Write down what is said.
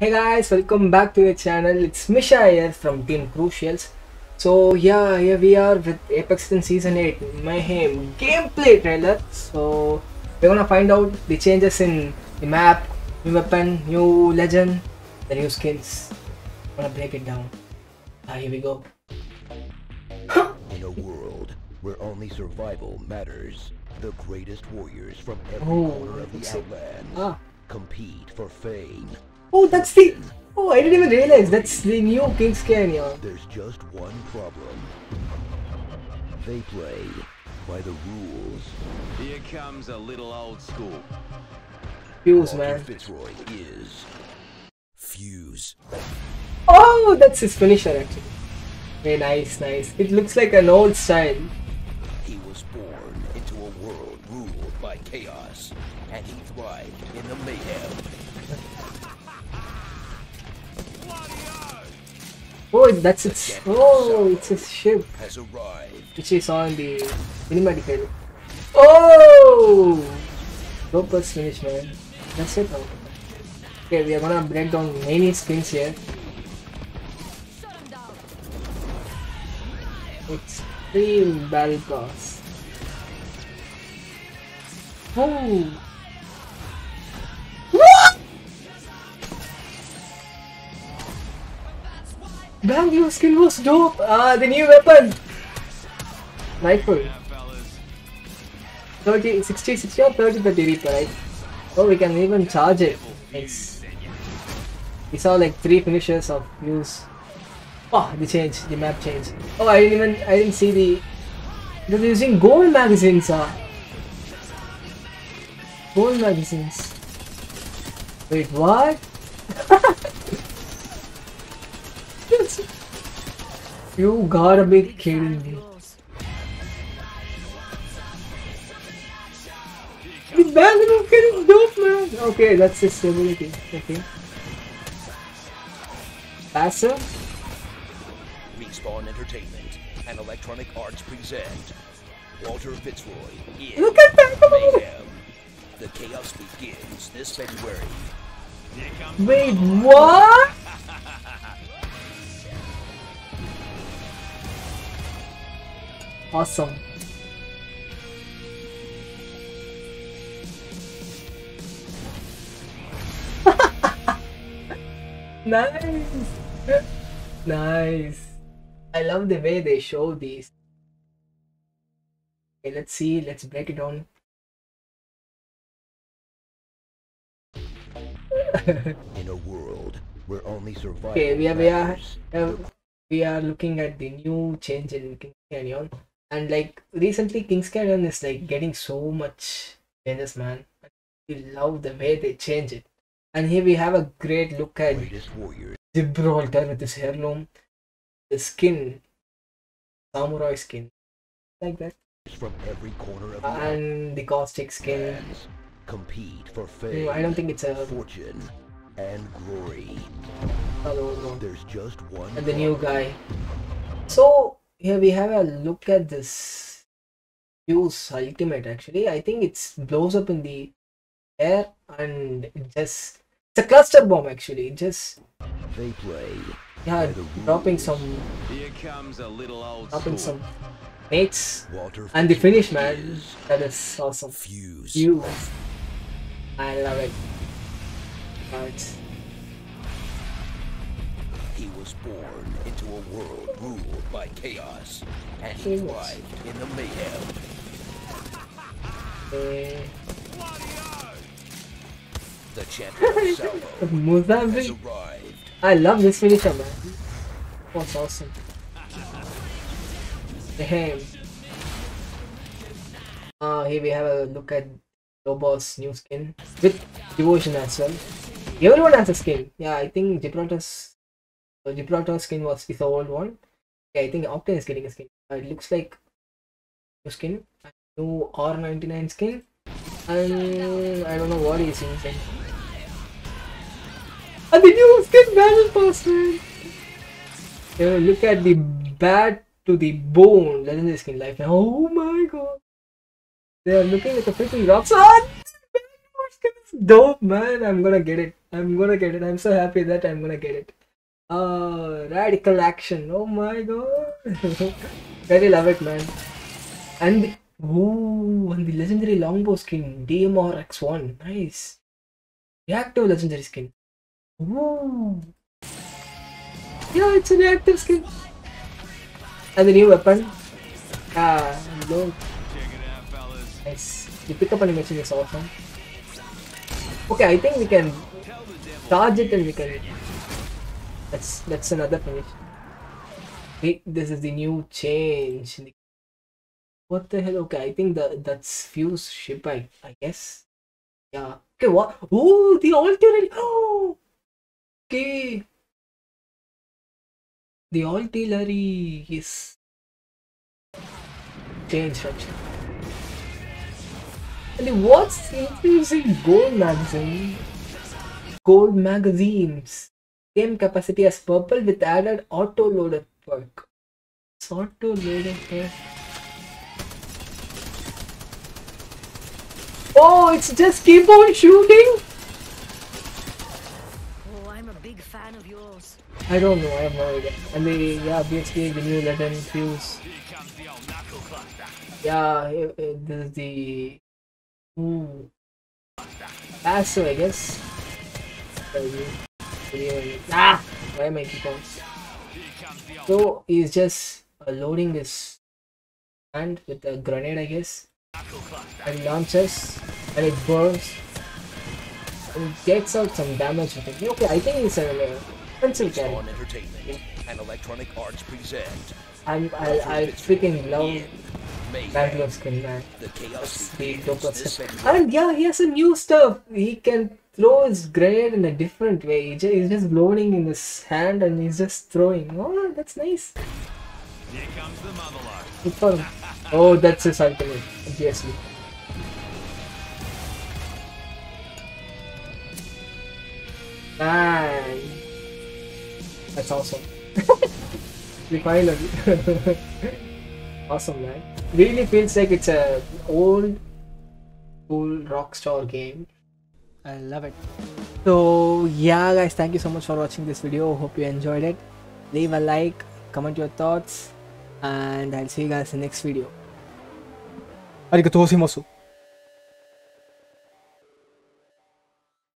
Hey guys, welcome back to the channel. It's Misha here from Team Crucials. So yeah, here we are with Apex Legends Season 8 Mayhem gameplay trailer. So we're gonna find out the changes in the map, new weapon, new legend, the new skins. I'm gonna break it down. Ah, here we go. In a world where only survival matters, the greatest warriors from every Oh, corner of the Outlands Ah. compete for fame. Oh, that's the. Oh, I didn't even realize that's the new Kings Canyon. There's just one problem. They play by the rules. Here comes a little old school. Fuse, Walter man. Fitzroy is Fuse. Oh, that's his finisher actually. Very nice, nice. It looks like an old style. He was born into a world ruled by chaos, and he thrived in the mayhem. Oh, that's its. Oh, it's a ship, Has arrived. which is on the trailer. Oh, Dopest finish, man. That's it now. Okay, we are gonna break down many skins here. Extreme Battle Pass. Oh. Damn, your skin was dope. Ah, the new weapon. Rifle. Yeah, fellas. 30, 60, 60 or 30, 30 Reaper, right? Oh, we can even charge it. Nice. We saw like three finishes of use. Oh, the change, the map change. Oh, I didn't even, I didn't see the. They're using gold magazines, ah. Gold magazines. Wait, what? you gotta be kidding me. The Bangalore kid is dope, man. Okay, that's his stability. Okay. Passive? Respawn Entertainment and Electronic Arts present Walter Fitzroy in Look at that! Mayhem. The chaos begins this February. Wait, what? Awesome. nice. nice. I love the way they show these. Okay, let's see. Let's break it down. In a world where only survival Okay, we are we are uh, we are looking at the new change in Kings Canyon, and like recently, Kings Canyon is like getting so much changes, man. We love the way they change it, and here we have a great look at Gibraltar with his heirloom, the skin, samurai skin, like that, from every corner of and the caustic skin. Compete for fame, I don't think it's a fortune, and glory. There's just one and the new guy. So here we have a look at this Fuse Ultimate actually. I think it's blows up in the air and it just it's a cluster bomb actually. It just They play yeah the dropping rules. some Here comes a little old dropping school. some mates Walter and the finish man is that is awesome. Fuse. Fuse. I love it. Right. Was born into a world ruled by chaos, and he He thrived in the mayhem. Eh, The champion of Salvo Mozambique. arrived. I love this finisher, man. That's awesome. Damn. Uh, here we have a look at Loba's new skin with devotion as well. Everyone has a skin. Yeah, I think Gibraltar's uh, Gibraltar's skin was is the old one. Yeah, I think Octane is getting a skin. Uh, it looks like new skin, new R99 skin, and I don't know what he's using. And the new skin battle pass, man. You know, look at the bat to the bone legendary skin life. Oh my god. They are looking at the freaking rocks. Ah, is dope, man. I'm gonna get it. I'm gonna get it. I'm so happy that I'm gonna get it. Uh, radical action. Oh my god. Very love it, man. And ooh, and the legendary longbow skin, DMR X1. Nice. Reactive legendary skin. Ooh. Yeah, it's a reactive skin. And the new weapon. Ah, fellas. Nice. The pickup animation is awesome. Okay, I think we can the charge it and we can. That's that's another finish. Wait, this is the new change. What the hell? Okay, I think the that's fuse ship. I I guess. Yeah. Okay. What? Oh, the artillery. Oh. Okay. The artillery is changed actually. And what's infusing gold magazine? Gold magazines. Same capacity as purple with added auto loader perk. It's auto loader perk. Oh, it's just keep on shooting. Oh, I'm a big fan of yours. I don't know. I have no idea. And the yeah, BXP the new legend fuse. Here the old knuckle cluster. Yeah, it, it, this is the ooh I guess. Ah, why am I keep on? Here comes the old So he's just uh, loading his hand with a grenade, I guess, knuckle cluster. and launches, and it burns. And gets out some damage with it. Okay, I think it's an uh, offensive Spawn character. Entertainment and Electronic Arts present I'm I I freaking love Mayhem, Bangalore skin man. the chaos The dope stuff. And yeah, he has some new stuff. He can throw his grenade in a different way. He's just loading in his hand and he's just throwing. Oh, that's nice. Here comes the motherlode. Good. Oh, that's his ultimate, obviously. Man, that's awesome. we finally. awesome, man. Really feels like it's a old, cool Rockstar game. I love it. So yeah guys, thank you so much for watching this video. Hope you enjoyed it. Leave a like, comment your thoughts and I'll see you guys in the next video. Arigatou gozaimasu.